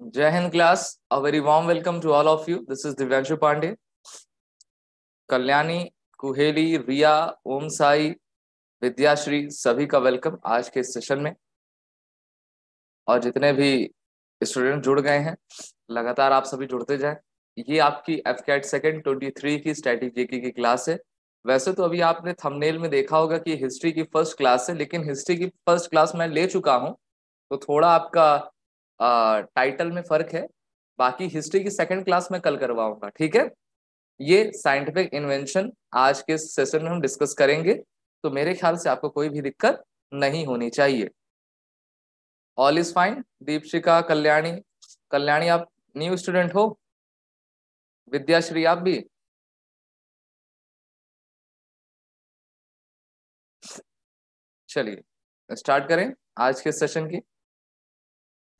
Jai Hind class, a very warm welcome to all of you. This is Divyanshu Pandey. Kalyani Kuheli Riya Om Sai Vidyashree सभी का welcome आज के session में और जितने भी स्टूडेंट जुड़ गए हैं लगातार आप सभी जुड़ते जाएँ ये आपकी AFCAT second twenty three की स्ट्रेटेजी की क्लास है वैसे तो अभी आपने थंबनेल में देखा होगा कि हिस्ट्री की फ़र्स्ट क्लास है लेकिन हिस्ट्री की फ़र्स्ट क्लास मैं ले चुका हूँ तो थोड़ा आपका टाइटल में फ़र्क है। बाकी हिस्ट्री की सेकंड क्लास में कल करवाऊँगा, ठीक है? ये साइंटिफिक इन्वेंशन आज के सेशन में हम डिस्कस करेंगे तो मेरे ख्याल से आपको कोई भी दिक्कत नहीं होनी चाहिए। All is fine Deepshikha Kalyani. Kalyani, आप न्यू स्टूडेंट हो? विद्याश्री, आप भी? चलिए स्टार्ट करें आज के सेशन की।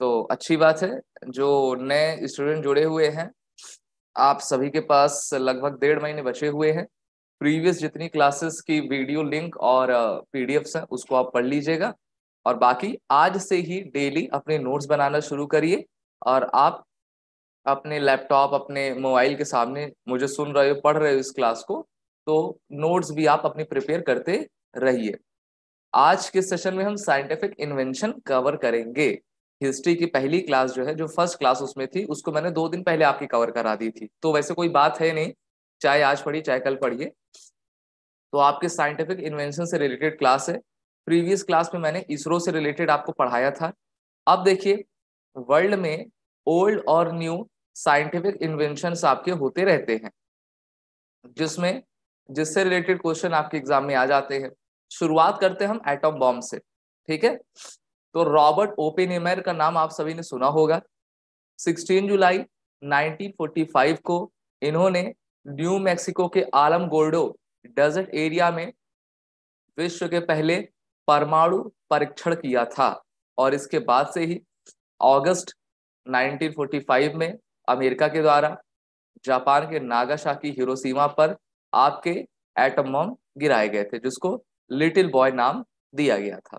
तो अच्छी बात है, जो नए स्टूडेंट जुड़े हुए हैं, आप सभी के पास लगभग डेढ़ महीने बचे हुए हैं। प्रीवियस जितनी क्लासेस की वीडियो लिंक और पीडीएफ्स हैं, उसको आप पढ़ लीजिएगा। और बाकी आज से ही डेली अपने नोट्स बनाना शुरू करिए और आप अपने लैपटॉप अपने मोबाइल के सामने मुझे सुन रहे हो, पढ़ रहे हो इस क्लास को तो नोट्स भी आप अपनी प्रिपेयर करते रहिए। आज के सेशन में हम साइंटिफिक इन्वेंशन कवर करेंगे। हिस्ट्री की पहली क्लास जो है, जो फ़र्स्ट क्लास उसमें थी, उसको मैंने दो दिन पहले आपकी कवर करा दी थी। तो वैसे कोई बात है नहीं, चाहे आज पढ़िए, चाहे कल पढ़िए। तो आपके साइंटिफिक इन्वेंशन से रिलेटेड क्लास है। प्रीवियस क्लास में मैंने इसरो से रिलेटेड आपको पढ़ाया था। अब देखिए वर्ल्ड में ओल्ड और न्यू साइंटिफिक इन्वेंशन आपके होते रहते हैं। जिसमें, जिससे रिलेटेड क्वेश्चन आपके एग्ज़ाम में आ जाते हैं। शुरुआत करते हैं हम एटम बॉम्ब से, ठीक है? तो रॉबर्ट ओपेनेमर का नाम आप सभी ने सुना होगा। 16 जुलाई 1945 को इन्होंने न्यू मैक्सिको के आलम गोल्डो डेजर्ट एरिया में विश्व के पहले परमाणु परीक्षण किया था और इसके बाद से ही अगस्त 1945 में अमेरिका के द्वारा, जापान के नागासाकी हिरोशिमा पर आपके एटम बम गिराए गए थे, जिसको लिटिल बॉय नाम दिया गया था।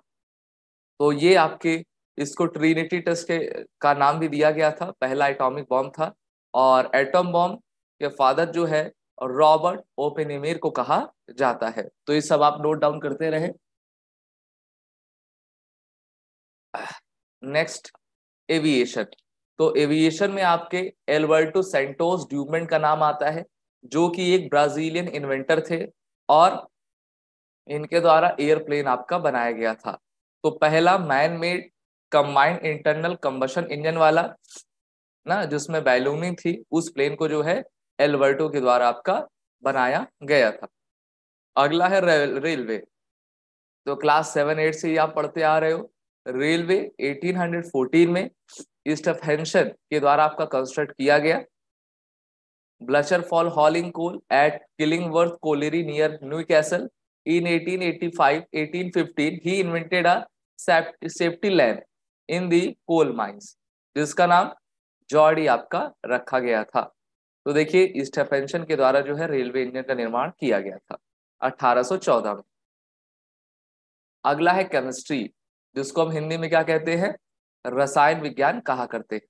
तो ये आपके, इसको ट्रिनिटी टेस्ट के, का नाम भी दिया गया था, पहला एटॉमिक बॉम्ब था। और एटम बॉम्ब के फादर जो है रॉबर्ट ओपेनेमियर को कहा जाता है। तो ये सब आप नोट डाउन करते रहे। नेक्स्ट एविएशन तो एविएशन में आपके एल्बर्टो सेंटोस ड्यूमेंट का नाम आता है, जो कि एक ब्राजीलियन इन्वेंटर थे, और इनके द्वारा एयरप्लेन आपका बनाया गया था। तो पहला man made combined internal combustion engine वाला, ना, जिसमें बैलूनिंग थी, उस प्लेन को जो है एल्बर्टो के द्वारा आपका बनाया गया था। अगला है रेलवे तो क्लास सेवन एट से ही आप पढ़ते आ रहे हो। रेलवे 1814 में स्टेफेंशन के द्वारा आपका कंस्ट्रक्ट किया गया। Blucher fall hauling coal at Killingworth colliery near Newcastle in 1885 1815 he invented a safety lamp in the coal mines, जिसका नाम जॉडी आपका रखा गया था। तो देखिए स्टेफेंशन के द्वारा जो है रेलवे इंजन का निर्माण किया गया था 1814 में। अगला है केमिस्ट्री जिसको हम हिंदी में क्या कहते हैं? रसायन विज्ञान कहा करते हैं।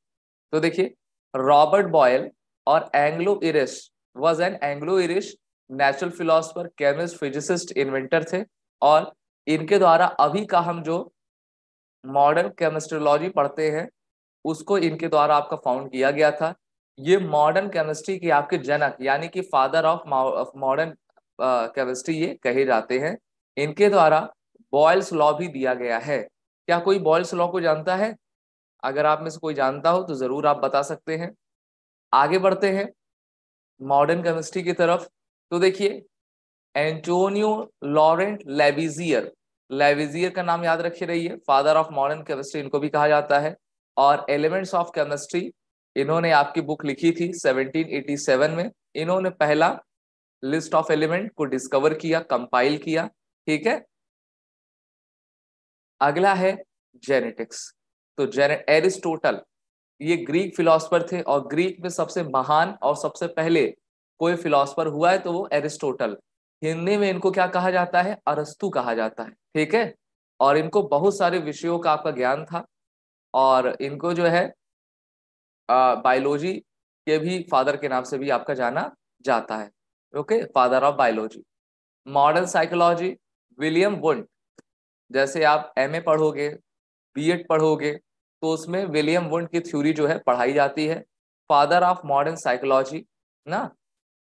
तो देखिए रॉबर्ट बॉयल और Anglo Irish was an Anglo Irish natural philosopher chemist physicist inventor थे और इनके द्वारा अभी का हम जो मॉडर्न केमिस्ट्रोलॉजी पढ़ते हैं, उसको इनके द्वारा आपका फाउंड किया गया था। ये मॉडर्न केमिस्ट्री के आपके जनक, यानी कि फादर ऑफ़ मॉडर्न केमिस्ट्री ये कहे जाते हैं। इनके द्वारा बॉयल्स लॉ भी दिया गया है। क्या कोई बॉयल्स लॉ को जानता है? अगर आप में से कोई जानता हो तो ज़रूर आप बता सकते हैं। आगे बढ़ते हैं। मॉडर्न केमिस्ट्री की तरफ़। तो देखिए एंटोनियो लॉरेंट लेविजियर लेविजियर का नाम याद रखे रहिए फादर ऑफ़ मॉडर्न केमिस्ट्री इनको भी कहा जाता है। और एलिमेंट्स ऑफ़ केमिस्ट्री इन्होंने आपकी बुक लिखी थी 1787 में। इन्होंने पहला लिस्ट ऑफ़ एलिमेंट को डिस्कवर किया कंपाइल किया, ठीक है? अगला है जेनेटिक्स तो जेने एरिस्टोटल ये ग्रीक फिलोसफर थे और ग्रीक में सबसे महान और सबसे पहले कोई फिलोसफर हुआ है तो वो एरिस्टोटल। हिंदी में इनको क्या कहा जाता है? अरस्तु कहा जाता है, ठीक है? और इनको बहुत सारे विषयों का आपका ज्ञान था और इनको जो है बायोलॉजी के भी फादर के नाम से भी आपका जाना जाता है, okay? Father of biology. Modern psychology, William Wundt जैसे आप एमए पढ़ोगे बीएड पढ़ोगे तो उसमें विलियम वुंट की थ्योरी जो है पढ़ाई जाती है। फादर ऑफ़ मॉडर्न साइकोलॉजी, ना?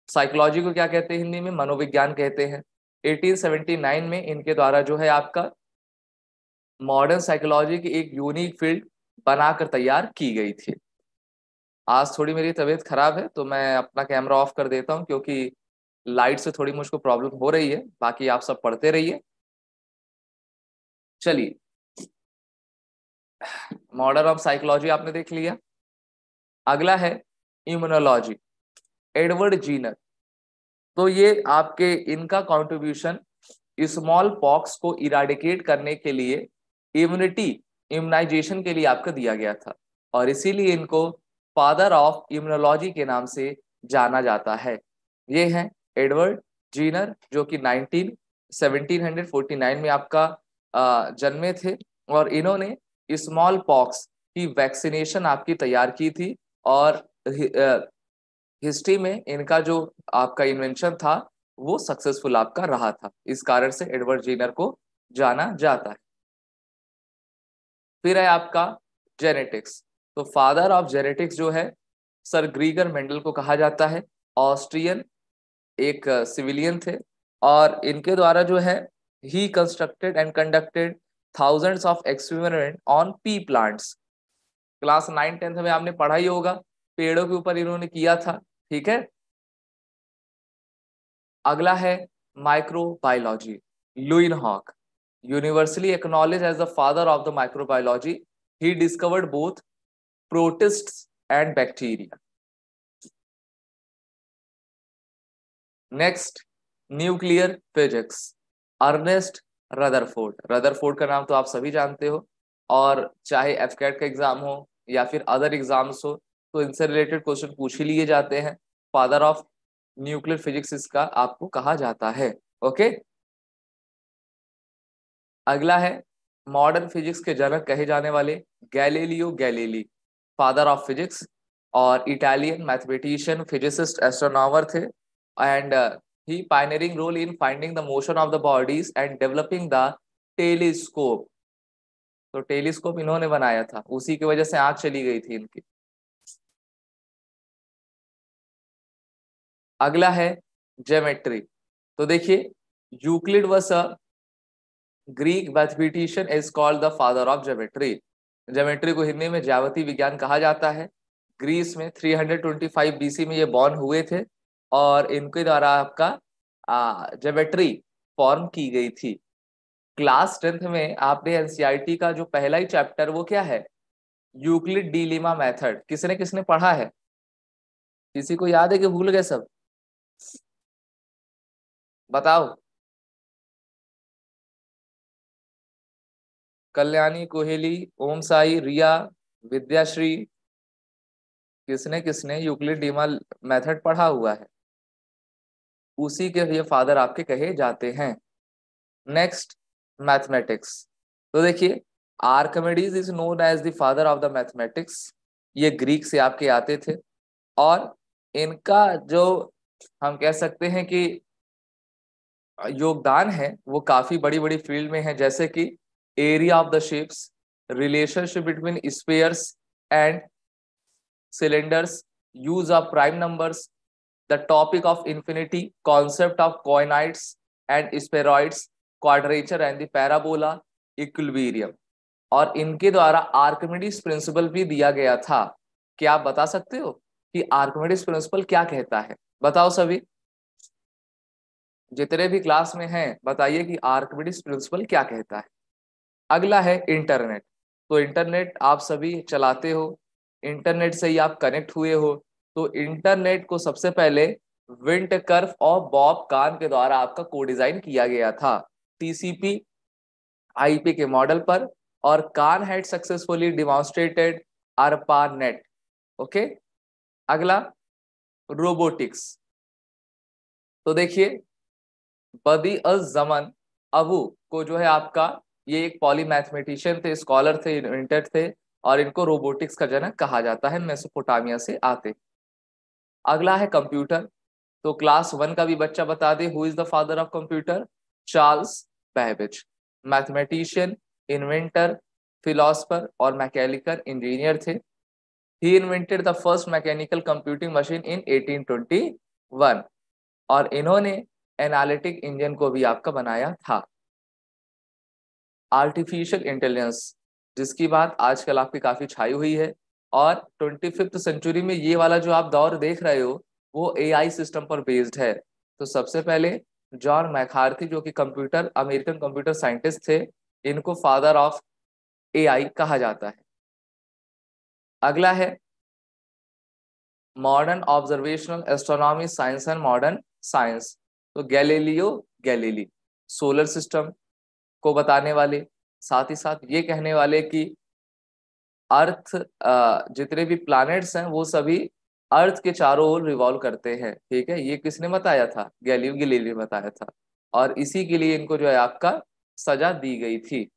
साइकोलॉजी को क्या कहते हैं हिंदी में? मनोविज्ञान कहते हैं। 1879 में इनके द्वारा जो है आपका मॉडर्न साइकोलॉजी की एक यूनिक फ़ील्ड बनाकर तैयार की गई थी। आज थोड़ी मेरी तबीयत खराब है तो मैं अपना कैमरा ऑफ़ कर देता हूँ, क्योंकि लाइट से थोड़ी मुझको प्रॉब्लम हो रही है। बाकी आप सब पढ़ते रहिए। चलिए। मॉडर्न ऑफ़ साइकोलॉजी आपने देख लिया। अगला है इम्यूनोलॉजी एडवर्ड जीनर। तो ये आपके इनका कंट्रीब्यूशन स्मॉल पॉक्स को इराडिकेट करने के लिए इम्यूनिटी इम्यूनाइजेशन के लिए आपका दिया गया था और इसीलिए इनको फादर ऑफ़ इम्यूनोलॉजी के नाम से जाना जाता है। ये है एडवर्ड जीनर, जो कि 19 1749 में आपका जन्मे थे और इन्होंने स्मॉल पॉक्स की वैक्सीनेशन आपकी तैयार की थी और हिस्ट्री में इनका जो आपका इन्वेंशन था, वो सक्सेसफुल आपका रहा था। इस कारण से एडवर्ड जीनर को जाना जाता है। फिर है आपका जेनेटिक्स तो फादर ऑफ़ जेनेटिक्स जो है सर ग्रीगर मेंडल को कहा जाता है। ऑस्ट्रियन एक सिविलियन थे और इनके द्वारा जो है ही constructed and conducted thousands of experiment on pea plants class nine tenth में आपने पढ़ा ही होगा। पेड़ों के ऊपर इन्होंने किया था। ठीक है? अगला है microbiology Leeuwenhoek universally acknowledge as the father of the microbiology he discovered both protist and bacteria next nuclear physics Ernest Rutherford Rutherford का नाम तो आप सभी जानते हो, और चाहे एफ़ का एग्ज़ाम हो या फिर अदर एग्ज़ाम्स हो तो इनसे रिलेटेड क्वेश्चन पूछ ही लिए जाते हैं। फादर ऑफ़ न्यूक्लियर फिजिक्स इसका आपको कहा जाता है। ओके अगला है मॉडर्न फिजिक्स के जनक कहे जाने वाले Galileo Galilei father of physics और इटालियन मैथमेटिशियन फिजिसिस्ट एस्ट्रोनॉमर थे। And he pioneering role in finding the motion of the bodies and developing the telescope तो टेलीस्कोप इन्होंने बनाया था। उसी की वजह से आँख चली गई थी इनकी। अगला है जेमेट्री तो देखिए Euclid was a Greek mathematician is called the father of geometry geometry को हिंदी में जावती विज्ञान कहा जाता है। ग्रीस में 325 बीसी में ये बॉर्न हुए थे और इनके द्वारा आपका जेमेट्री फॉर्म की गई थी। क्लास टेंथ में आपने एनसीईआरटी का जो पहला ही चैप्टर वो क्या है? यूक्लिड डीलिमा मेथड किसने किसने पढ़ा है? किसी को याद है कि भूल गए सब? बताओ। कल्याणी, कोहेली ओम साई रिया, विद्याश्री, किसने किसने यूक्लिड डीमा मेथड पढ़ा हुआ है। उसी के ये फादर आपके कहे जाते हैं। Next, mathematics. तो देखिए, Archimedes is known as the father of the mathematics. ये ग्रीक से आपके आते थे। और इनका जो हम कह सकते हैं कि योगदान है, वो काफ़ी बड़ी बड़ी फ़ील्ड में है, जैसे कि area of the ships relationship between spheres and cylinders use of prime numbers the topic of infinity concept of conoids and spheroids quadrature and the parabola और इनके द्वारा आर्कमिडीज प्रिंसिपल भी दिया गया था। क्या आप बता सकते हो कि आर्कमिडीज प्रिंसिपल क्या कहता है? बताओ सभी। जितने भी क्लास में हैं, बताइए कि आर्कमिडीज प्रिंसिपल क्या कहता है। अगला है इंटरनेट तो इंटरनेट आप सभी चलाते हो इंटरनेट से ही आप कनेक्ट हुए हो। तो इंटरनेट को सबसे पहले विंट कर्फ और बॉब कान के द्वारा आपका को डिज़ाइन किया गया था। टीसीपी आईपी के मॉडल पर और Kahn had successfully demonstrated ARPANET okay अगला रोबोटिक्स तो देखिए बदी अज जमन, अबू, को जो है आपका, ये एक पॉली मैथमेटिशियन थे स्कॉलर थे इन्वेंटर थे, और इनको रोबोटिक्स का जनक कहा जाता है मेसोपोटामिया से आते। अगला है कंप्यूटर तो क्लास वन का भी बच्चा बता दे who is the father of computer Charles Babbage mathematician inventor philosopher और मैकेनिकल इंजीनियर थे। He invented the first mechanical computing machine in 1821 और इन्होंने एनालिटिक इंजन को भी आपका बनाया था। आर्टिफिशियल इंटेलिजेंस जिसकी बात आजकल आपकी काफ़ी छाई हुई है और ट्वेंटी फिफ्थ सेंचुरी में ये वाला जो आप दौर देख रहे हो, वो एआई सिस्टम पर बेस्ड है। तो सबसे पहले जॉन मैखार्थी जो कि कंप्यूटर अमेरिकन कंप्यूटर साइंटिस्ट थे, इनको फादर ऑफ़ एआई कहा जाता है। अगला है modern observational astronomy science and modern science तो गैलीलियो गैलीली, सोलर सिस्टम को बताने वाले, साथ ही साथ ये कहने वाले कि अर्थ जितने भी प्लैनेट्स हैं, वो सभी अर्थ के चारों ओर रिवॉल्व करते हैं, ठीक है? ये किसने बताया था? गैलियो गैलीली ने बताया था। और इसी के लिए इनको जो है आपका सजा दी गई थी।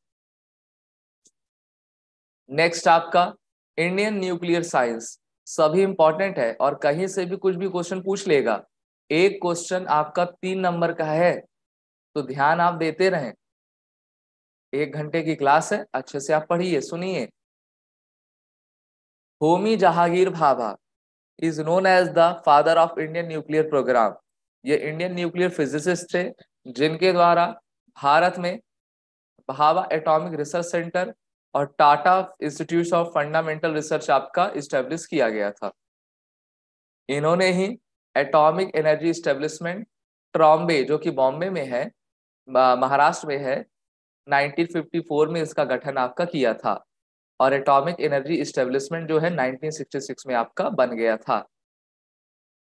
नेक्स्ट आपका इंडियन न्यूक्लियर साइंस सभी इंपॉर्टेंट है और कहीं से भी कुछ भी क्वेश्चन पूछ लेगा एक क्वेश्चन आपका तीन नंबर का है तो ध्यान आप देते रहें। एक घंटे की क्लास है, अच्छे से आप पढ़िए, सुनिए। Homi Jehangir Bhabha is known as the father of Indian nuclear programme ये इंडियन न्यूक्लियर फिजिसिस्ट थे, जिनके द्वारा भारत में भाभा एटॉमिक रिसर्च सेंटर और Tata institute of fundamental research आपका स्टेब्लिश किया गया था। इन्होंने ही एटॉमिक एनर्जी स्टेब्लिशमेंट ट्रॉम्बे जो कि बॉम्बे में है महाराष्ट्र में है 1954 में इसका गठन आपका किया था। और एटॉमिक एनर्जी स्टेब्लिशमेंट जो है 1966 में आपका बन गया था।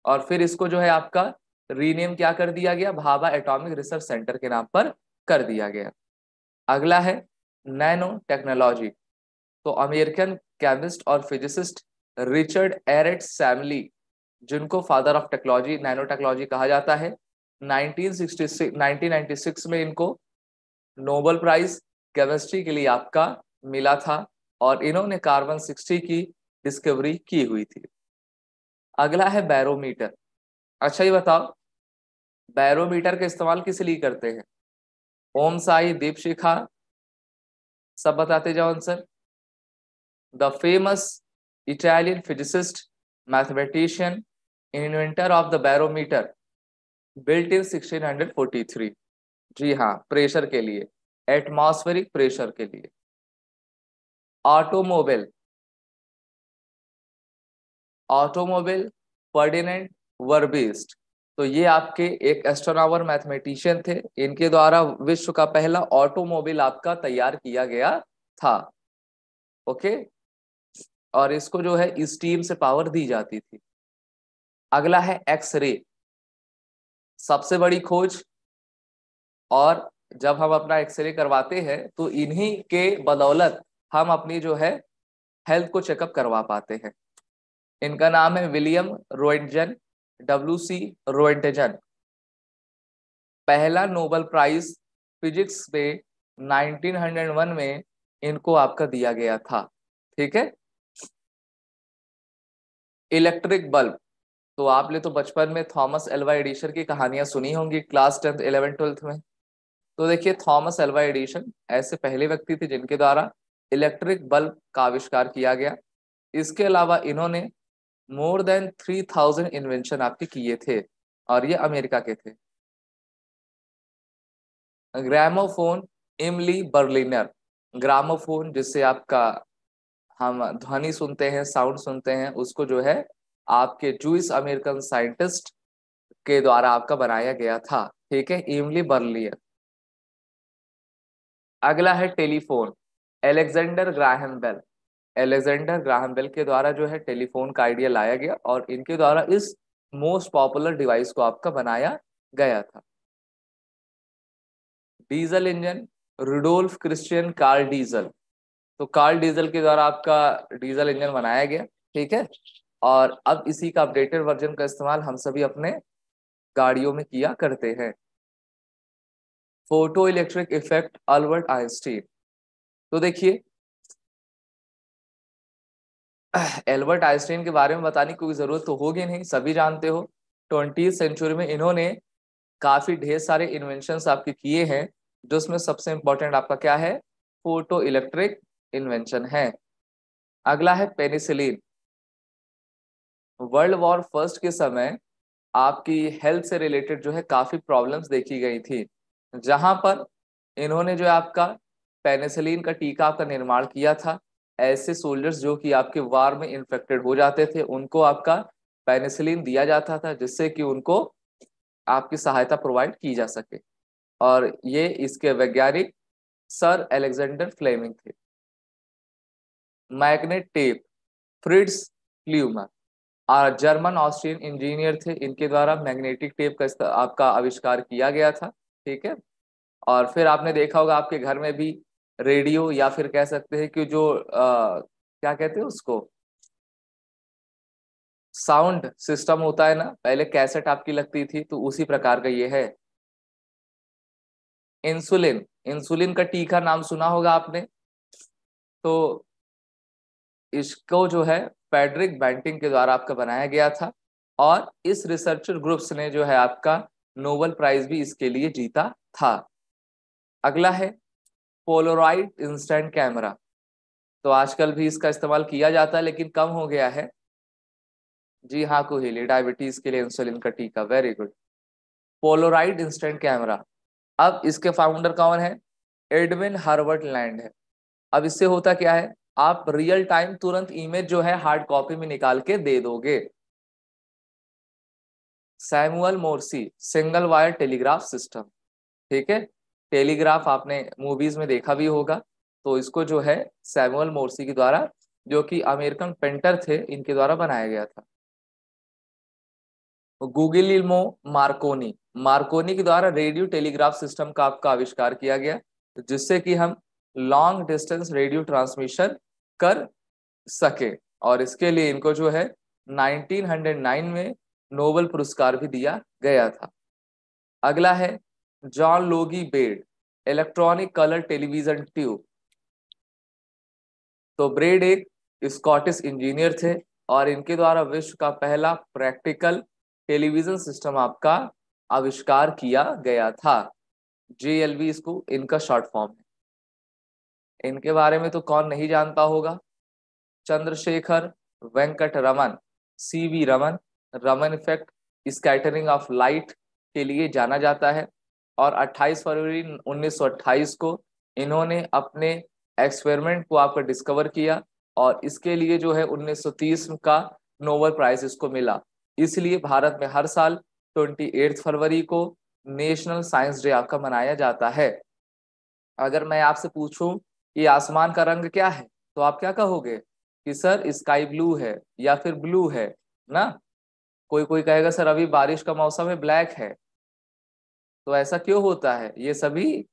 और फिर इसको जो है आपका रीनेम क्या कर दिया गया? भाभा एटॉमिक रिसर्च सेंटर के नाम पर कर दिया गया। अगला है नैनो टेक्नोलॉजी तो अमेरिकन केमिस्ट और फिजिसिस्ट रिचर्ड एरेट सैमली जिनको father of technology, nano technology कहा जाता है। 1966 1996 में इनको नोबल प्राइज केमिस्ट्री के लिए आपका मिला था और इन्होंने कार्बन 60 की डिस्कवरी की हुई थी। अगला है बैरोमीटर। अच्छा ये बताओ, बैरोमीटर का इस्तेमाल किस लिए करते हैं? ओम साई, दीप शिखा, सब बताते जाओ answer. The famous Italian physicist, mathematician inventor of the barometer built in 1643 जी हाँ प्रेशर के लिए एटमॉस्फेरिक प्रेशर के लिए। ऑटोमोबाइल ऑटोमोबाइल फर्डिनेंट वर्बिस्ट तो ये आपके एक एस्ट्रोनॉमर मैथमेटिशियन थे। इनके द्वारा विश्व का पहला ऑटोमोबाइल आपका तैयार किया गया था। ओके और इसको जो है स्टीम से पावर दी जाती थी। अगला है एक्सरे। सबसे बड़ी खोज, और जब हम अपना एक्सरे करवाते हैं तो इन्हीं के बदौलत हम अपनी जो है हेल्थ को चेकअप करवा पाते हैं। इनका नाम है William Roentgen W C Roentgen. पहला नोबल प्राइज फिजिक्स पे 1901 में इनको आपका दिया गया था, ठीक है? Electric bulb. तो आपने तो बचपन में थॉमस एल्वा एडिशन की कहानियाँ सुनी होंगी क्लास टेंथ इलेवन ट्वेल्थ में। तो देखिए, थॉमस एल्वा एडिशन ऐसे पहले व्यक्ति थे जिनके द्वारा इलेक्ट्रिक बल्ब का आविष्कार किया गया। इसके अलावा इन्होंने more than three thousand invention आपके किए थे और ये अमेरिका के थे। ग्रामोफोन इमली बर्लिनर, ग्रामोफोन जिससे आपका हम ध्वनि सुनते हैं, साउंड सुनते हैं, उसको जो है आपके जूस अमेरिकन साइंटिस्ट के द्वारा आपका बनाया गया था, ठीक है? इमली बर्लियर अगला है telephone Alexander Graham Bell Alexander Graham Bell के द्वारा जो है टेलीफोन का आइडिया लाया गया और इनके द्वारा इस मोस्ट पॉपुलर डिवाइस को आपका बनाया गया था। Diesel engine Rudolf Christian Karl Diesel तो कार्ल डीजल के द्वारा आपका डीजल इंजन बनाया गया, ठीक है? और अब इसी का अपडेटेड वर्जन का इस्तेमाल हम सभी अपने गाड़ियों में किया करते हैं। Photo electric effect Albert Einstein तो देखिए एल्बर्ट आइंस्टीन के बारे में बताने की कोई ज़रूरत तो होगी नहीं, सभी जानते हो। ट्वेंटी सेंचुरी में इन्होंने काफ़ी ढेर सारे इन्वेंशन आपके किए हैं जो उसमें सबसे इंपॉर्टेंट आपका क्या है? फ़ोटो इलेक्ट्रिक इन्वेंशन है। अगला है पेनिसिलिन वर्ल्ड वॉर फ़र्स्ट के समय आपकी हेल्थ से रिलेटेड जो है काफ़ी प्रॉब्लम्स देखी गई थी, जहाँ पर इन्होंने जो है आपका पेनिसिलिन का टीका आपका निर्माण किया था। ऐसे सोल्जर्स जो कि आपके वार में इन्फेक्टेड हो जाते थे, उनको आपका पेनिसिलिन दिया जाता था, जिससे कि उनको आपकी सहायता प्रोवाइड की जा सके। और ये इसके वैज्ञानिक सर अलेक्जेंडर फ्लेमिंग थे। Magnet tape, Fritz Pfleumer. और जर्मन ऑस्ट्रियन इंजीनियर थे इनके द्वारा मैग्नेटिक टेप का आपका आविष्कार किया गया था ठीक है? और फिर आपने देखा होगा आपके घर में भी रेडियो या फिर कह सकते हैं कि जो आ, क्या कहते हैं उसको? साउंड सिस्टम होता है ना पहले कैसेट आपकी लगती थी तो उसी प्रकार का ये है। इंसुलिन इंसुलिन का टीका नाम सुना होगा आपने? तो इसको जो है फेडरिक बैंटिंग के द्वारा आपका बनाया गया था और इस रिसर्चर ग्रुप्स ने जो है आपका नोबल प्राइज भी इसके लिए जीता था। अगला है पोलोराइड इंस्टेंट कैमरा। तो आजकल भी इसका इस्तेमाल किया जाता है, लेकिन कम हो गया है। जी हाँ कोहली, डायबिटीज़ के लिए इंसुलिन का टीका very good Polaroid instant camera. अब इसके फाउंडर कौन है? एडविन हार्वर्ड लैंड है। अब इससे होता क्या है? आप रियल टाइम तुरंत इमेज जो है हार्ड कॉपी में निकाल के दे दोगे। Samuel Morse single wire telegraph system ठीक है? टेलीग्राफ आपने मूवीज़ में देखा भी होगा। तो इसको जो है सैमुअल मोर्सी के द्वारा, जो कि अमेरिकन पेंटर थे, इनके द्वारा बनाया गया था। गुगिलिमो मार्कोनी मार्कोनी के द्वारा रेडियो टेलीग्राफ सिस्टम का आपका आविष्कार किया गया, जिससे कि हम लॉन्ग डिस्टेंस रेडियो ट्रांसमिशन कर सके। और इसके लिए इनको जो है 1909 में नोबल पुरस्कार भी दिया गया था। अगला है, John Logie Baird electronic colour television tube तो ब्रेड एक स्कॉटिश इंजीनियर थे और इनके द्वारा विश्व का पहला प्रैक्टिकल टेलीविज़न सिस्टम आपका आविष्कार किया गया था। जे इसको इनका शॉर्ट फॉर्म है। इनके बारे में तो कौन नहीं जानता होगा। Chandrasekhara Venkata Raman, C V Raman. Raman effect scattering of light के लिए जाना जाता है और 28 फरवरी 1928 को इन्होंने अपने एक्सपेरिमेंट को आपका डिस्कवर किया और इसके लिए जो है 1930 का नोबल प्राइज इसको मिला। इसलिए भारत में हर साल ट्वेंटी फरवरी को नेशनल साइंस डे आपका मनाया जाता है। अगर मैं आपसे पूछूँ ये आसमान का रंग क्या है? तो आप क्या कहोगे? कि सर स्काई ब्लू है या फिर ब्लू है, ना? कोई कोई कहेगा, सर, अभी बारिश का मौसम है ब्लैक है। तो ऐसा क्यों होता है? ये सभी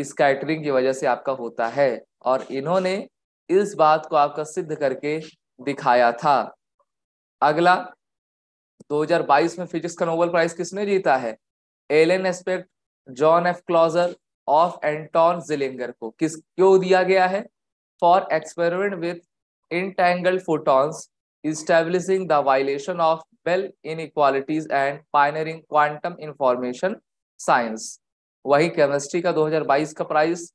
स्कैटरिंग की वजह से आपका होता है और इन्होंने इस बात को आपका सिद्ध करके दिखाया था। अगला 2022 में फिजिक्स का नोबेल प्राइज किसने जीता है? Alain Aspect, John F Clauser of Anton Zeilinger को। किस, क्यों दिया गया है? For experiment with entangled photons, establishing the violation of Bell inequalities and pioneering quantum information science वही केमिस्ट्री का 2022 का prize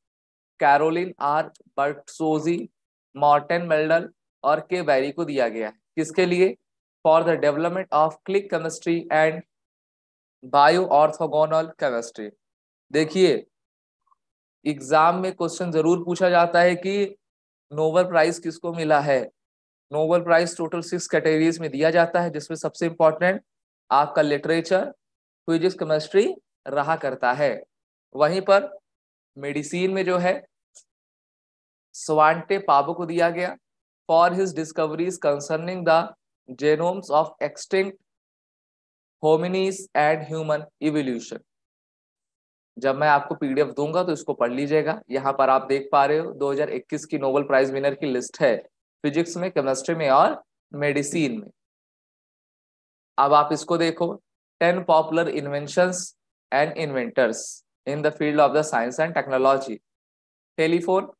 Carolyn R Bertozzi Morten Meldal और के बैरी को दिया गया है। किसके लिए? For the development of click chemistry and bio orthogonal chemistry देखिए एग्ज़ाम में क्वेश्चन ज़रूर पूछा जाता है कि नोबल प्राइज किसको मिला है? Nobel prize total six categories में दिया जाता है, जिसमें सबसे इंपॉर्टेंट आपका लिटरेचर फिजिक्स केमिस्ट्री रहा करता है। वहीं पर मेडिसिन में जो है, स्वांटे पाबो को दिया गया। For his discoveries concerning the genomes of extinct hominins and human evolution जब मैं आपको पीडीएफ दूँगा तो इसको पढ़ लीजिएगा। यहाँ पर आप देख पा रहे हो 2021 की नोबेल प्राइज विनर की लिस्ट है फिजिक्स में, केमिस्ट्री में और मेडिसिन में। अब आप इसको देखो, ten popular inventions and inventors in the field of the science and technology. Telephone,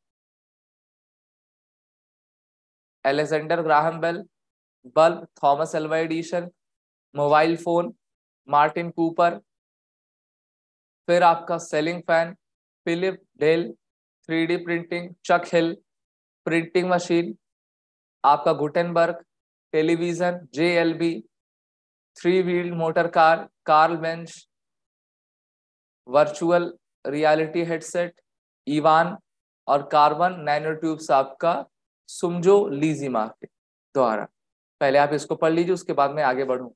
Alexander Graham Bell, bulb, Thomas Alva Edison, mobile phone, Martin Cooper फिर आपका ceiling fan Philip Diehl three printing Chuck Hull printing machine आपका Gutenberg television J L B three wheel motor car Karl Benz virtual reality headset Ivan और carbon nano tubes आपका Sumio लीजी market द्वारा। पहले आप इसको पढ़ लीजिए, उसके बाद में आगे बढ़ू।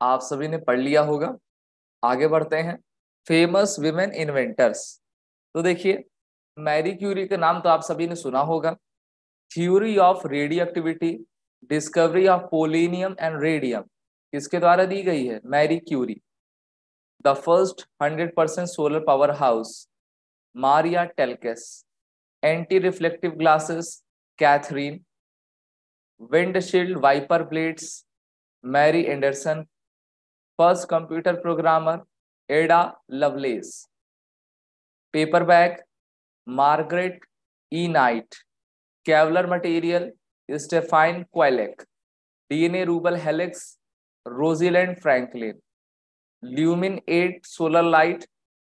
आप सभी ने पढ़ लिया होगा। आगे बढ़ते हैं। फ़ेमस विमेन इन्वेंटर्स तो देखिए, मैरी क्यूरी का नाम तो आप सभी ने सुना होगा। Theory of radio activity discovery of polonium and radium किसके द्वारा दी गई है? Marie Curie. The first hundred percent solar power house Maria Telkes anti reflective glasses Katharine windshield wiper blades Mary Anderson first computer programmer Ada Lovelace paperback Margaret E Knight Kevlar material Stephanie Kwolek DNA double helix Rosalind Franklin LuminAID solar light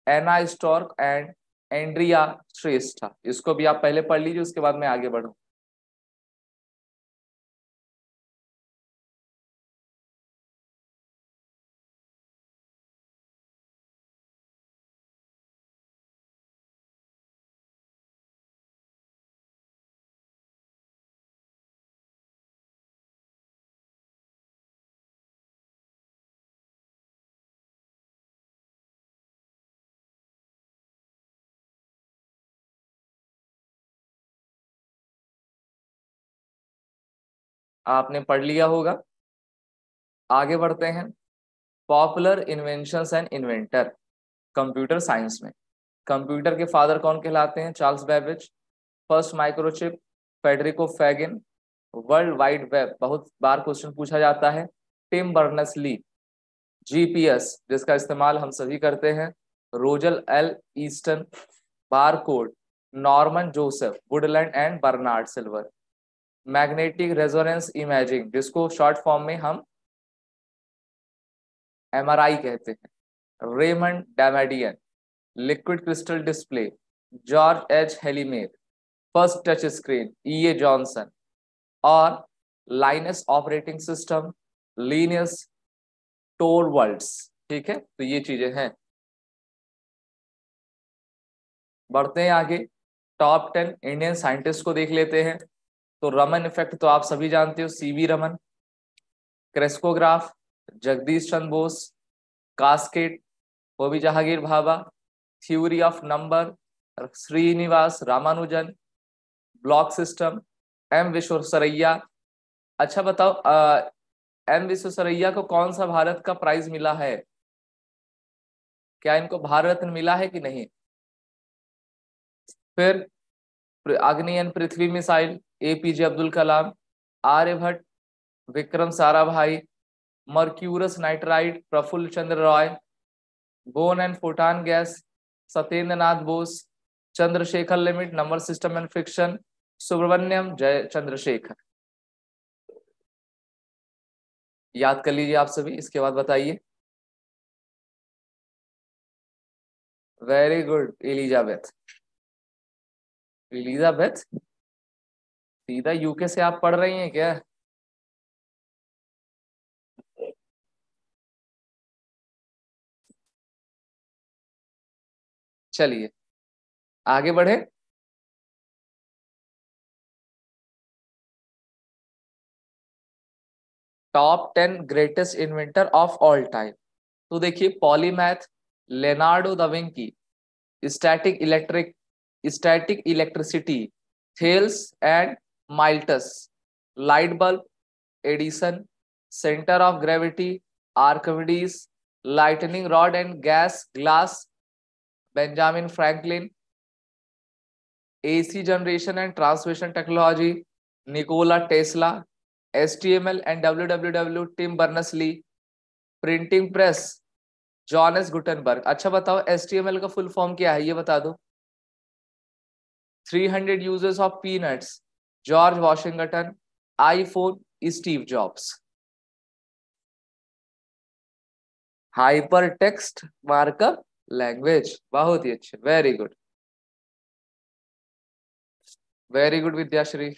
Anna Stork and Andrea Sreshta इसको भी आप पहले पढ़ लीजिए, उसके बाद मैं आगे बढ़ू। आपने पढ़ लिया होगा। आगे बढ़ते हैं। Popular invention and inventor, computer science में। कंप्यूटर के फादर कौन कहलाते हैं? Charles Babbage, first microchip, Federico Faggin, world wide web. बहुत बार क्वेश्चन पूछा जाता है। टिम बर्नस ली जीपीएस, जिसका इस्तेमाल हम सभी करते हैं। Roger L Easton bar code Norman Joseph, Woodland and Bernard Silver. Magnetic resonance imaging, जिसको शॉर्ट फॉर्म में हम एमआरआई कहते हैं। Raymond Damadian liquid crystal display George H Heilmeier first touch screen E A Johnson और Linux operating system Linus Torvalds ठीक है? तो ये चीज़ें हैं। बढ़ते हैं आगे। टॉप टेन इंडियन साइंटिस्ट को देख लेते हैं। तो रमन इफ़ेक्ट तो आप सभी जानते हो C V Raman crescograph Jagadish Chandra Bose cascade वो भी Jehangir Bhabha theory of number Srinivasa Ramanujan block system M Visvesvaraya. अच्छा बताओ एम विश्वसरैया को कौन सा भारत का प्राइज मिला है? क्या इनको भारत रत्न मिला है कि नहीं? फिर अग्नियन Prithvi missile APJ Abdul Kalam Aryabhata Vikram Sarabhai, mercurous nitride, Prafulla Chandra Roy, Bose and photon gas Satyendra Nath Bose, Chandrasekhar limit, number system and fiction, Subrahmanyan, जय चंद्रशेखर। याद कर लीजिए आप सभी, इसके बाद बताइए। वेरी गुड एलिजाबेथ एलिजाबेथ सीधा यूके से आप पढ़ रही हैं क्या? चलिए, आगे बढ़े। Top ten greatest inventor of all time तो देखिए polymath Leonardo da Vinci static electric static electricity Thales and Miletus light bulb Edison centre of gravity Archimedes lightning rod and gas glass Benjamin Franklin AC generation and transmission technology, Nikola Tesla, HTML and www, Tim Berners-Lee, printing press John S Gutenberg अच्छा बताओ S T M L का full form क्या है? ये बता दो। 300 users of peanuts George Washington iPhone Steve Jobs hyper text markup language बहुत ही अच्छे very good very good Vidyashree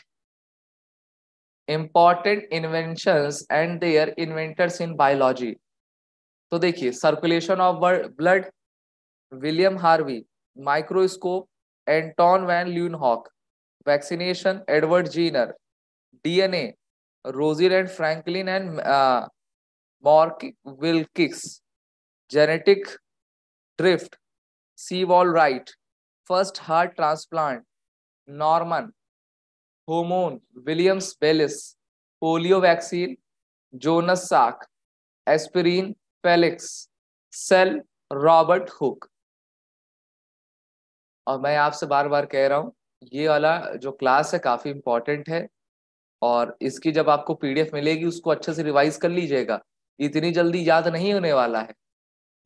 important inventions and their inventors in biology तो देखिए circulation of blood William Harvey microscope Anton van Leeuwenhoek. Vaccination, Edward Jenner. DNA, Rosalind Franklin and uh, Mark Wilkix. Genetic drift, Seawall Wright. First heart transplant, Norman. Hormone, Williams Bellis. Polio vaccine, Jonas Salk. Aspirin, Felix. Cell, Robert Hooke. और मैं आपसे बार बार कह रहा हूँ, ये वाला जो क्लास है काफ़ी इंपॉर्टेंट है और इसकी जब आपको पीडीएफ मिलेगी, उसको अच्छे से रिवाइज कर लीजिएगा। इतनी जल्दी याद नहीं होने वाला है।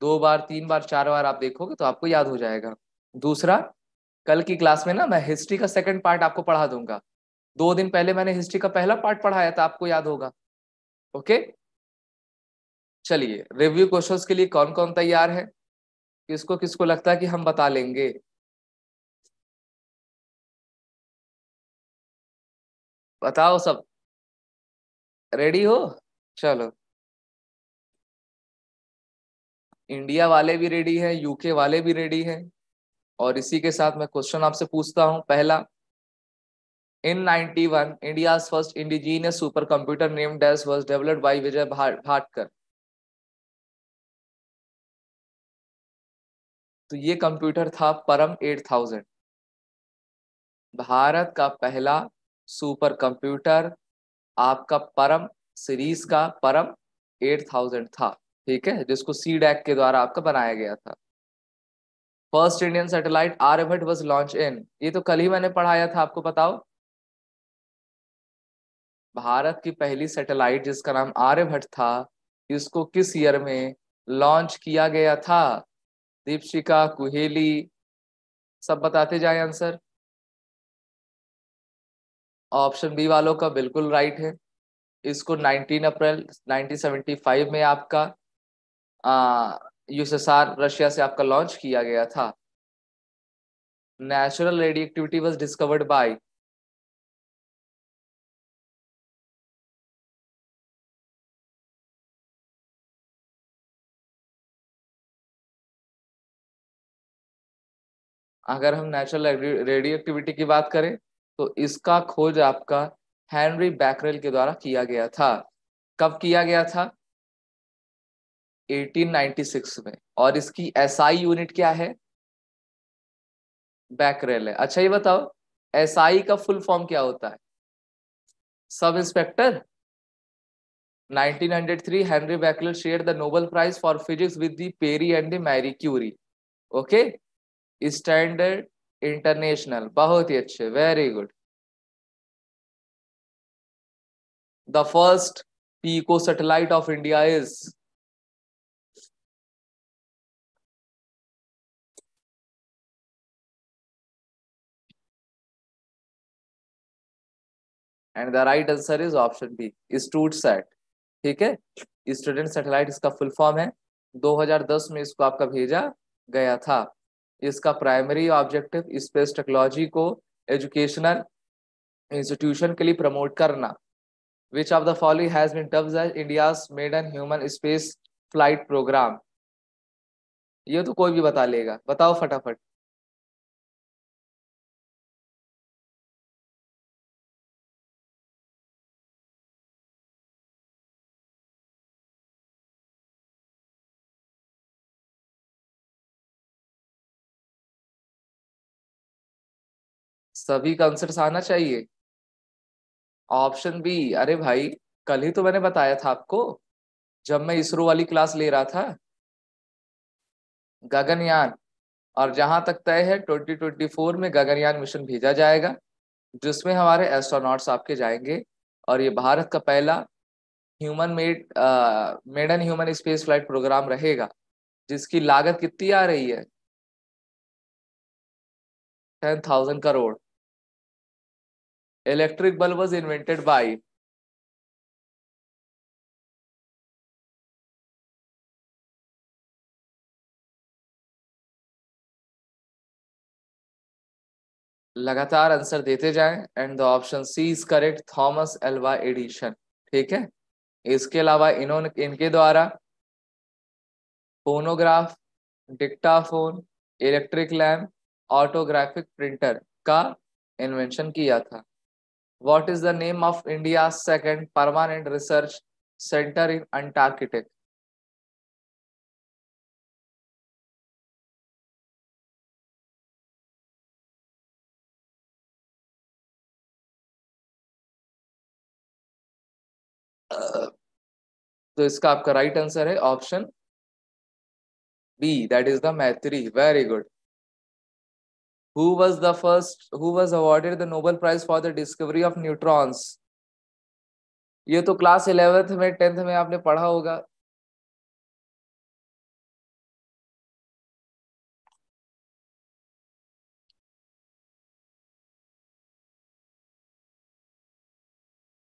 दो बार, तीन बार, चार बार आप देखोगे तो आपको याद हो जाएगा। दूसरा, कल की क्लास में ना मैं हिस्ट्री का सेकंड पार्ट आपको पढ़ा दूँगा। दो दिन पहले मैंने हिस्ट्री का पहला पार्ट पढ़ाया था, आपको याद होगा। ओके? चलिए रिव्यू क्वेश्चंस के लिए कौन कौन तैयार है? किसको किसको लगता है कि हम बता लेंगे? बताओ सब। रेडी हो? चलो। इंडिया वाले भी रेडी है यूके वाले भी रेडी है। और इसी के साथ मैं क्वेश्चन आपसे पूछता हूँ। पहला in 91 India first indigenous super computer name dash was developed by Vijay Bhatkar तो ये कंप्यूटर था परम 8000 भारत का पहला सुपर कंप्यूटर आपका परम सीरीज़ का परम 8000 था, ठीक है, जिसको सी डैक के द्वारा आपका बनाया गया था। First Indian satellite Aryabhata was launch in ये तो कल ही मैंने पढ़ाया था, आपको बताओ। भारत की पहली सैटेलाइट जिसका नाम आर्यभट्ट था, इसको किस ईयर में लॉन्च किया गया था? दीपशिका कुहेली, सब बताते जाए आंसर ऑप्शन बी वालों का बिल्कुल राइट है। इसको 19 अप्रैल 1975 में आपका यूएसएसआर रशिया से आपका लॉन्च किया गया था। Natural radioactivity was discovered by अगर हम नेचुरल रेडियोएक्टिविटी की बात करें तो इसका खोज आपका हेनरी बैकरेल के द्वारा किया गया था। कब किया गया था? 1896 में। और इसकी एसआई यूनिट क्या है? बैकरेल है। अच्छा ये बताओ एसआई का फुल फॉर्म क्या होता है? Sub inspector? 1903 Henri Becquerel share the Nobel prize for physics with the Pierre and the Marie Curie. Okay? Standard international बहुत ही अच्छे very good the first pico satellite of India is and the right answer is option B stud sat ठीक है? Student satellite इसका full form है। 2010 में इसको आपका भेजा गया था। इसका प्राइमरी ऑब्जेक्टिव स्पेस टेक्नोलॉजी को एजुकेशनल इंस्टीट्यूशन के लिए प्रमोट करना। Which of the following has been terms as India's maiden human space flight programme ये तो कोई भी बता लेगा। बताओ फटाफट। सभी का आंसर आना चाहिए। ऑप्शन बी, अरे भाई, कल ही तो मैंने बताया था आपको, जब मैं इसरो वाली क्लास ले रहा था। गगनयान, और जहाँ तक तय है 2024 में गगनयान मिशन भेजा जाएगा, जिसमें हमारे एस्ट्रोनॉट्स आपके जाएँगे, और ये भारत का पहला human made made an human space flight programme रहेगा, जिसकी लागत कितनी आ रही है? Ten thousand crore. Electric bulb was invented by लगातार आंसर देते जाएँ and the option C is correct Thomas Alva Edison ठीक है? इसके अलावा इन्होंने, इनके द्वारा phonograph dictaphone electric lamp autographic printer का इन्वेंशन किया था। What is the name of India second permanent research centre in Antarctic तो इसका आपका राइट आंसर है option B that is the Maitri very good who was the first who was awarded the nobel prize for the discovery of neutrons ये तो class eleventh में tenth में आपने पढ़ा होगा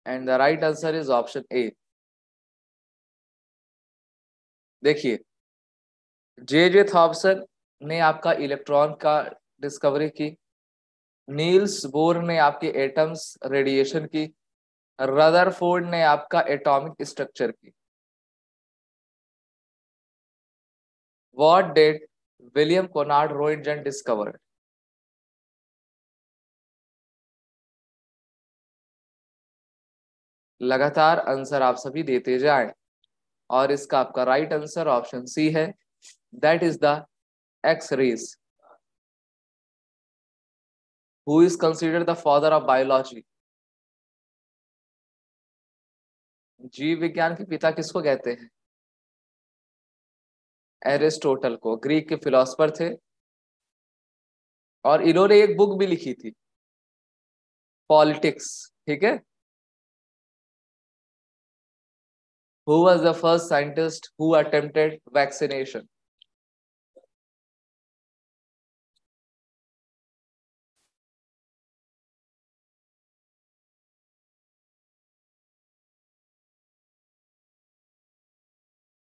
and the right answer is option A देखिए J J Thomson ने आपका इलेक्ट्रॉन का डिस्कवरी की। नील्स बोर ने आपके एटम्स रेडिएशन की। रदरफोर्ड ने आपका एटॉमिक स्ट्रक्चर की। What did William Conrad Roentgen discovered लगातार आंसर आप सभी देते जाएँ। और इसका आपका राइट आंसर ऑप्शन सी है। That is the X rays who is considered the father of biology जीव विज्ञान के पिता किसको कहते हैं? एरिस्टोटल को। ग्रीक के फिलोसफर थे। और इन्होंने एक बुक भी लिखी थी। पॉलिटिक्स ठीक है? Who was the first scientist who attempted vaccination?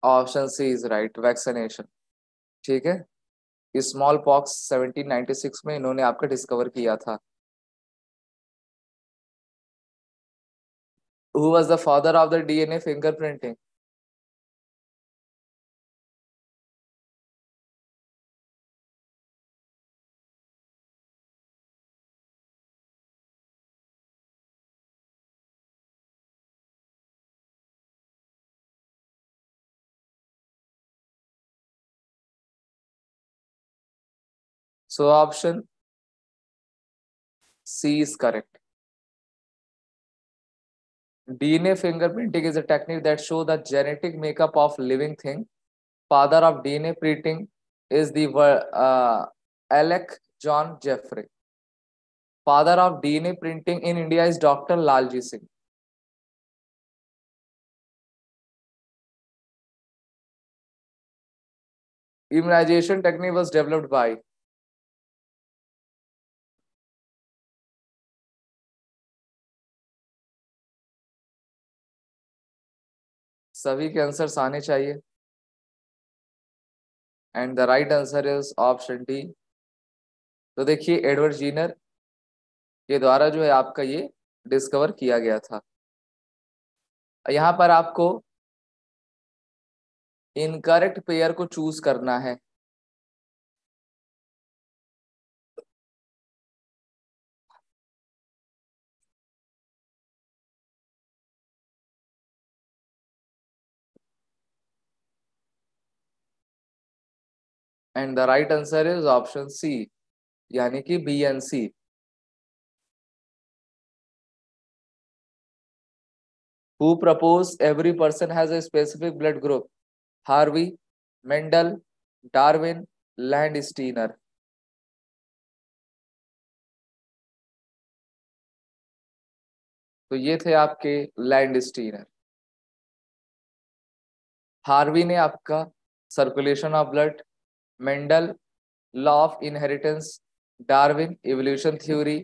Option C is right vaccination ठीक है? स्मॉल पॉक्स 1796 में इन्होंने आपका डिस्कवर किया था। Who was the father of the DNA fingerprinting? So option C is correct. DNA fingerprinting is a technique that shows the genetic makeup of living thing. Father of DNA printing is the uh, Alec John Jeffrey. Father of DNA printing in India is Dr. Lalji Singh. Immunization technique was developed by सभी के answers आने चाहिए। And the right answer is option D तो देखिए Edward Jenner के द्वारा जो है आपका ये डिस्कवर किया गया था। यहाँ पर आपको इनकरेक्ट पेयर को चूज़ करना है। And the right answer is option C यानी कि B and C who propose every person has a specific blood group Harvey Mendel Darwin Landsteiner तो ये थे आपके लैंड स्टीनर हार्वी ने आपका circulation of blood Mendel law of inheritance Darwin evolution theory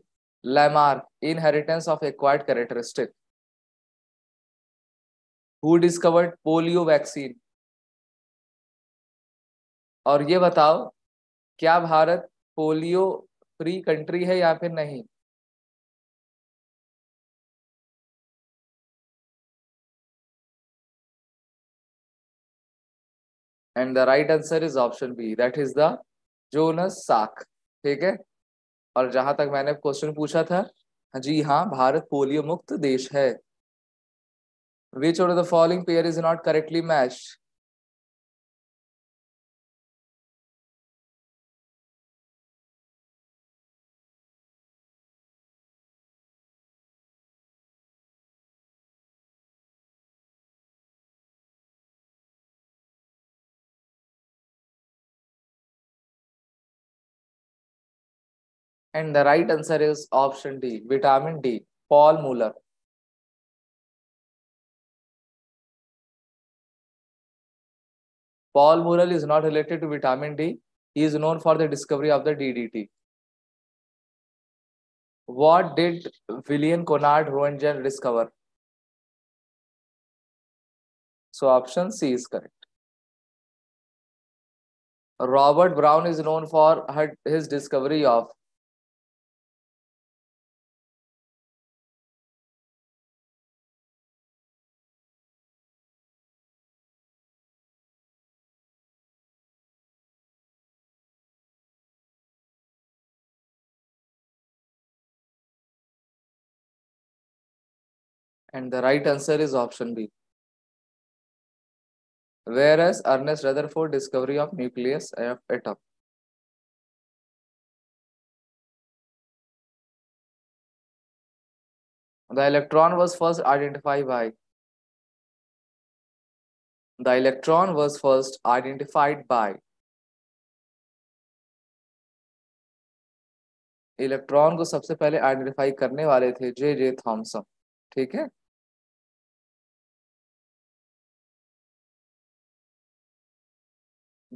Lamarck inheritance of acquired characteristic who discovered polio vaccine और ये बताओ, क्या भारत पोलियो फ्री कंट्री है या फिर नहीं? And the right answer is option B that is the Jonas Salk ठीक है? और जहाँ तक मैंने क्वेश्चन पूछा था, जी हाँ भारत पोलियो मुक्त देश है। Which of the following pair is not correctly matched And the right answer is option D, vitamin D, Paul Muller. Paul Muller is not related to vitamin D. He is known for the discovery of the DDT. What did William Conrad Roentgen discover? So option C is correct. Robert Brown is known for his discovery of And the right answer is option B. Whereas Ernest Rutherford discovery of nucleus of atom. The electron was first identified by the electron was first identified by electron को सबसे पहले identify करने वाले थे जे J Thomson ठीक है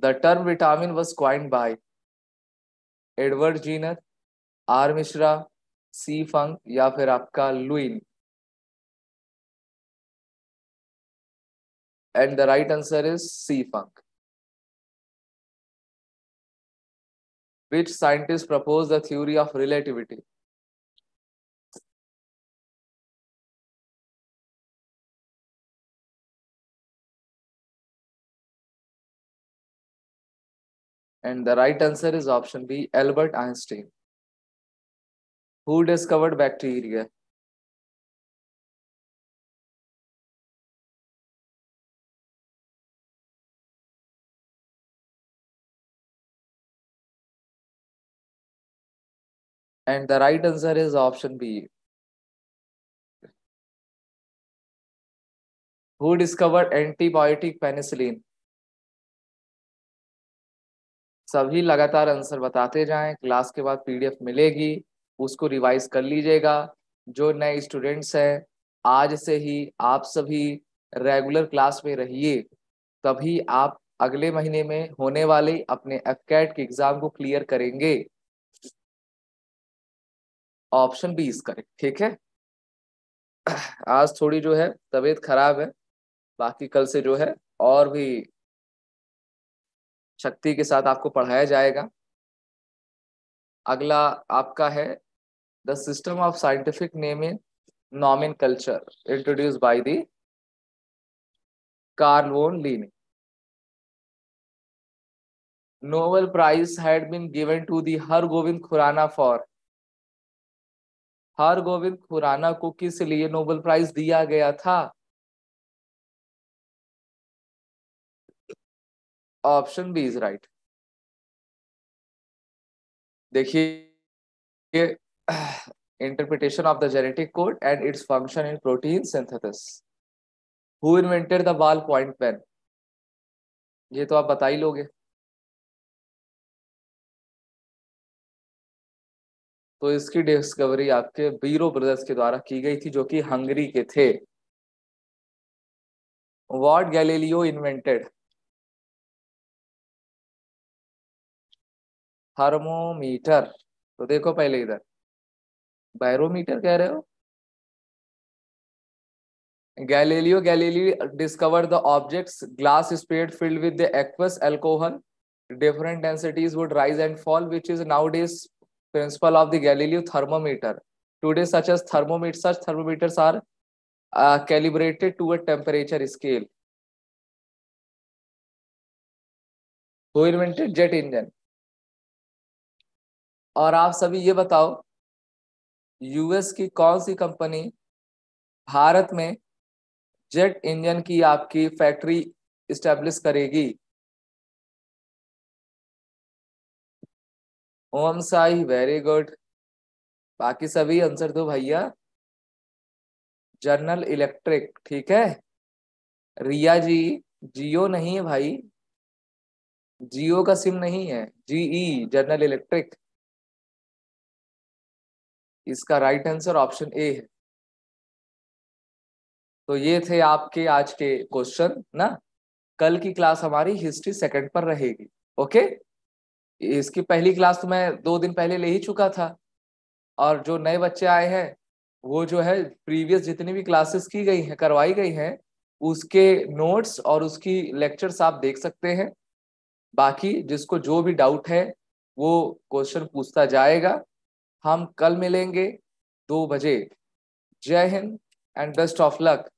The term vitamin was coined by Edward Jenner, R Mishra C Funk या फिर आपका Lunin and the right answer is C. Funk. Which scientist proposed the theory of relativity? And the right answer is option B, Albert Einstein. Who discovered bacteria? And the right answer is option B. Who discovered antibiotic penicillin? सभी लगातार answer बताते जाएँ, class के बाद PDF मिलेगी, उसको revise कर लीजिएगा। जो नए स्टूडेंट्स हैं, आज से ही आप सभी रेगुलर क्लास में रहिए, तभी आप अगले महीने में होने वाले अपने एफकेट के एग्ज़ाम को क्लियर करेंगे। ऑप्शन बी इज़ करेक्ट ठीक है? आज थोड़ी जो है तबीयत खराब है, बाकी कल से जो है और भी शक्ति के साथ आपको पढ़ाया जाएगा। अगला आपका है, the system of scientific naming nomenclature introduce by the Carl von Linne Nobel prize had been given to the Har Gobind Khorana for Har Gobind Khorana को किस लिए नोबेल प्राइज दिया गया था? ऑप्शन बी इज़ राइट देखिए interpretation of the genetic code and its function in protein synthesis who invented the ball point pen ये तो आप बता ही लोगे। तो इसकी डिस्कवरी आपके बीरो ब्रदर्स के द्वारा की गई थी, जो कि हंगरी के थे। वॉट गैलीलियो इन्वेंटेड थर्मोमीटर तो देखो पहले इधर। बैरोमीटर कह रहे हो? Galileo Galilei discover the objects glass spheres filled with the aqueous alcohol different densities would rise and fall which is nowadays principle of the Galileo thermometer today such as thermometer such thermometer are calibrated to a temperature scale who invented jet engine और आप सभी ये बताओ US की कौन सी company Bharat में jet engine की आपकी फैक्ट्री इस्टेब्लिश करेगी? ओम साई वेरी गुड बाकी सभी आंसर दो भैया। जनरल इलेक्ट्रिक ठीक है? रिया जी, जियो नहीं है भाई। जियो का सिम नहीं है। जीई जनरल इलेक्ट्रिक इसका राइट आंसर ऑप्शन ए है। तो ये थे आपके आज के क्वेश्चन ना? कल की क्लास हमारी हिस्ट्री सेकंड पर रहेगी ओके इसकी पहली क्लास तो मैं दो दिन पहले ले ही चुका था। और जो नए बच्चे आए हैं, वो जो है प्रीवियस जितनी भी क्लासेस की गई हैं, करवाई गई हैं, उसके नोट्स और उसकी लेक्चर्स आप देख सकते हैं। बाकी जिसको जो भी डाउट है, वो क्वेश्चन पूछता जाएगा। हम कल मिलेंगे दो बजे। जय Hind and best of luck